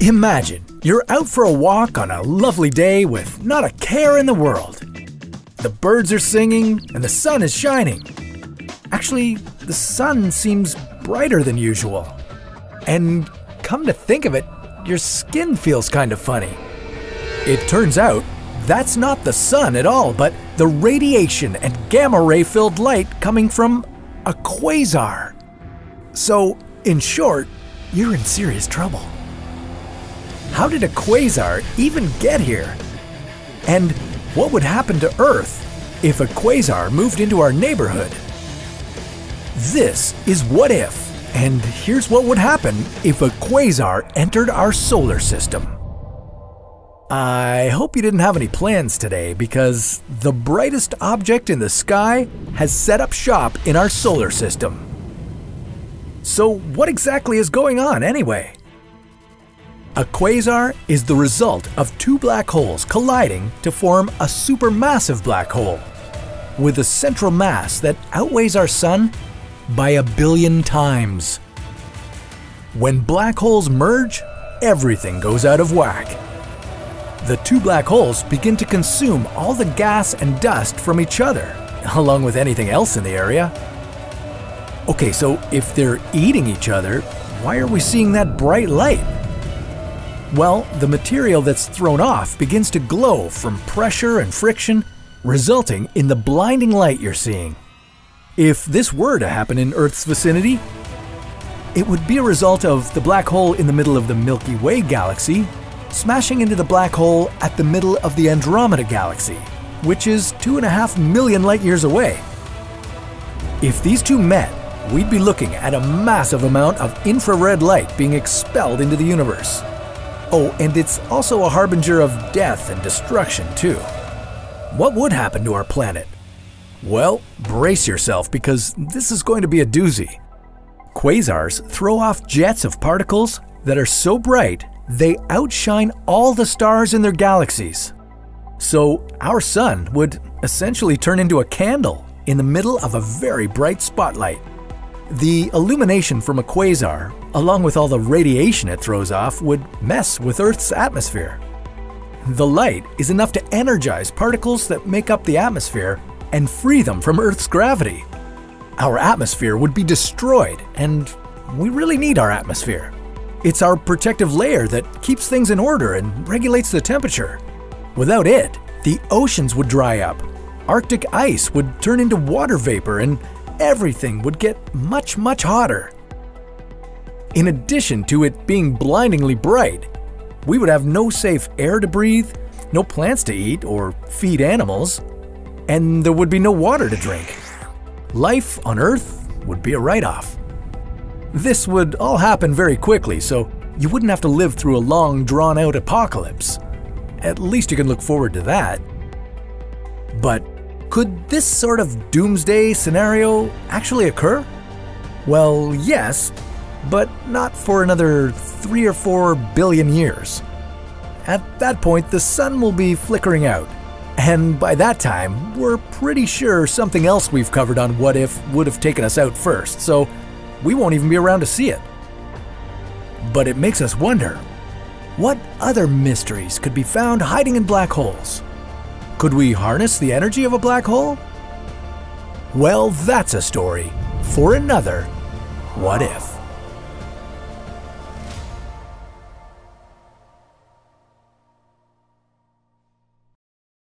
Imagine you're out for a walk on a lovely day with not a care in the world. The birds are singing and the sun is shining. Actually, the sun seems brighter than usual. And come to think of it, your skin feels kind of funny. It turns out that's not the sun at all, but the radiation and gamma ray filled light coming from a quasar. So, in short, you're in serious trouble. How did a quasar even get here? And what would happen to Earth if a quasar moved into our neighborhood? This is What If, and here's what would happen if a quasar entered our solar system. I hope you didn't have any plans today because the brightest object in the sky has set up shop in our solar system. So, what exactly is going on anyway? A quasar is the result of two black holes colliding to form a supermassive black hole, with a central mass that outweighs our Sun by a billion times. When black holes merge, everything goes out of whack. The two black holes begin to consume all the gas and dust from each other, along with anything else in the area. Okay, so if they're eating each other, why are we seeing that bright light? Well, the material that's thrown off begins to glow from pressure and friction, resulting in the blinding light you're seeing. If this were to happen in Earth's vicinity, it would be a result of the black hole in the middle of the Milky Way galaxy smashing into the black hole at the middle of the Andromeda galaxy, which is two and a half million light years away. If these two met, we'd be looking at a massive amount of infrared light being expelled into the universe. Oh, and it's also a harbinger of death and destruction, too. What would happen to our planet? Well, brace yourself because this is going to be a doozy. Quasars throw off jets of particles that are so bright they outshine all the stars in their galaxies. So, our sun would essentially turn into a candle in the middle of a very bright spotlight. The illumination from a quasar, along with all the radiation it throws off, would mess with Earth's atmosphere. The light is enough to energize particles that make up the atmosphere and free them from Earth's gravity. Our atmosphere would be destroyed, and we really need our atmosphere. It's our protective layer that keeps things in order and regulates the temperature. Without it, the oceans would dry up, Arctic ice would turn into water vapor, and everything would get much, much hotter. In addition to it being blindingly bright, we would have no safe air to breathe, no plants to eat or feed animals, and there would be no water to drink. Life on Earth would be a write off. This would all happen very quickly, so you wouldn't have to live through a long, drawn out apocalypse. At least you can look forward to that. But could this sort of doomsday scenario actually occur? Well, yes, but not for another three or four billion years. At that point, the sun will be flickering out, and by that time, we're pretty sure something else we've covered on What If would have taken us out first, so we won't even be around to see it. But it makes us wonder what other mysteries could be found hiding in black holes? Could we harness the energy of a black hole? Well, that's a story for another What If.